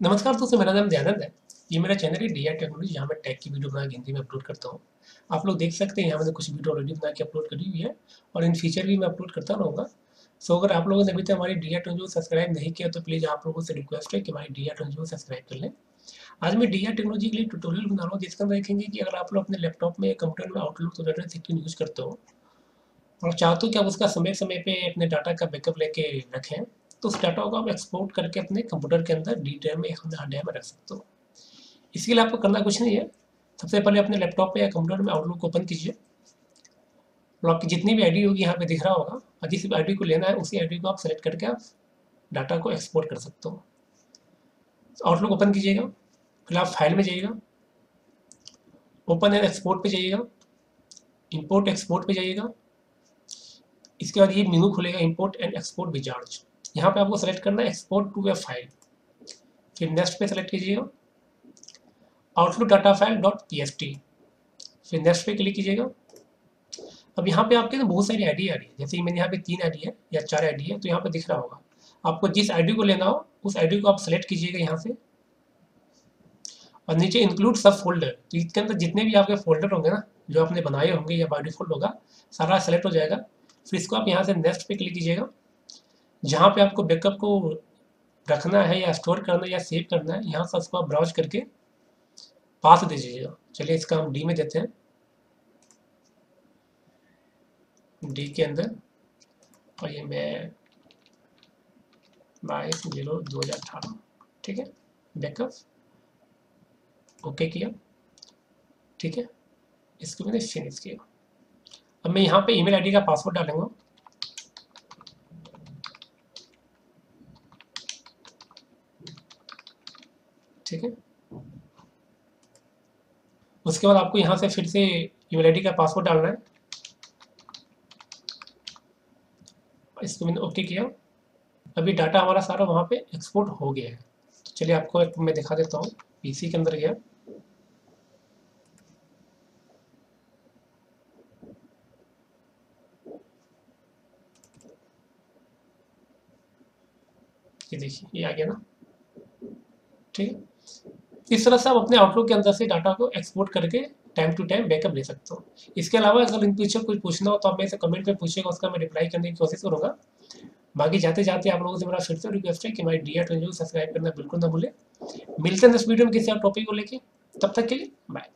नमस्कार दोस्तों, मेरा नाम दयानंद है। ये मेरा चैनल है डी आर टेक्नोलॉजी जहाँ मैं टैग की वीडियो बना के हिंदी में अपलोड करता हूँ। आप लोग देख सकते हैं, यहाँ मैंने कुछ वीडियो ऑलरेडी बना के अपलोड करी हुई है और इन फीचर भी मैं अपलोड करता रहूँगा। सो अगर आप लोगों ने अभी तक हमारी डी आर टेक्नोलॉजी सब्सक्राइब नहीं किया तो प्लीज़ आप लोगों से रिक्वेस्ट है कि हमारी डी आर टेक्नोलॉजी सब्सक्राइब कर लें। आज मैं डी आर टेक्नोलॉजी के लिए ट्यूटोरियल बना रहा हूँ, जिसके अंदर देखेंगे कि अगर आप लोग अपने लैपटॉप में कंप्यूटर में आउटलुक दो हज़ार सिक्सटीन यूज़ करते हो और चाहते हो कि आप उसका समय समय पर अपने डाटा का बैकअप लेके रखें तो उस डाटा को आप एक्सपोर्ट करके अपने कंप्यूटर के अंदर डी ड्राइव में हार्ड ड्राइव में रख सकते हो। इसके लिए आपको करना कुछ नहीं है। सबसे पहले अपने लैपटॉप में या कंप्यूटर में आउटलुक ओपन कीजिए। और आपकी जितनी भी आईडी होगी यहाँ पे दिख रहा होगा। और जिस आईडी को लेना है, उसी आईडी को आप सेलेक्ट करके आप डाटा को एक्सपोर्ट कर सकते हो। आउटलुक ओपन कीजिएगा। फिर आप फ़ाइल में जाइएगा। ओपन एंड एक्सपोर्ट पे जाइएगा। इंपोर्ट एक्सपोर्ट पे जाइएगा। इसके बाद ये मेनू खुलेगा इंपोर्ट एंड एक्सपोर्ट विजार्ज यहाँ पे आपको सेलेक्ट करना है एक्सपोर्ट टू ए फ़ाइल फिर नेक्स्ट पे सेलेक्ट कीजिएगा Outlook data file dot P S T फिर नेक्स्ट पे क्लिक कीजिएगा। अब यहाँ पे आपके ना बहुत सारी आईडी आ रही है। जैसे कि मैंने यहाँ पे तीन आईडी है या चार आईडी है तो यहाँ पे दिख रहा होगा। आपको जिस आईडी को लेना हो, उस आईडी को आप सेलेक्ट कीजिएगा यहाँ से। और नीचे इंक्लूड सब फोल्डर तो इसके अंदर जितने भी आपके फोल्डर होंगे ना, जो आपने बनाए होंगे या बाई डिफ़ॉल्ट होगा, सारा सेलेक्ट हो जाएगा। फिर इसको आप यहाँ से नेक्स्ट पे क्लिक कीजिएगा। जहाँ पे आपको बैकअप को रखना है या स्टोर करना है या सेव करना है, यहाँ से उसको आप ब्राउज करके पास दे दीजिएगा। चलिए इसका हम डी में देते हैं। डी के अंदर, और ये मैं बाईस ज़ीरो दो हज़ार अठारह, ठीक है? बैकअप ओके किया। ठीक है? इसको मैंने फिनिश किया। अब मैं यहाँ पे ईमेल आईडी का पासवर्ड डालूँगा। ठीक है। उसके बाद आपको यहाँ से फिर से ईमेल आईडी का पासवर्ड डालना है। इसको मैंने ओके किया। अभी डाटा हमारा सारा वहाँ पे एक्सपोर्ट हो गया है। तो चलिए आपको एक मैं दिखा देता हूँ। पीसी के अंदर गया। ये देखिए, ये आ गया ना। ठीक है। इस तरह से आप अपने आउटलुक के अंदर से डाटा को एक्सपोर्ट करके टाइम टू टाइम बैकअप ले सकते हो। इसके अलावा अगर इन फ्यूचर कुछ पूछना हो तो आप मेरे से कमेंट में पूछेगा उसका मैं रिप्लाई करने की कोशिश करूँगा। बाकी जाते जाते आप लोगों से मेरा फिर से रिक्वेस्ट है कि हमारे डी आर सब्सक्राइब करना बिल्कुल ना भूलें। मिलते हैं इस वीडियो में किसी और टॉपिक को लेके। तब तक के लिए बाय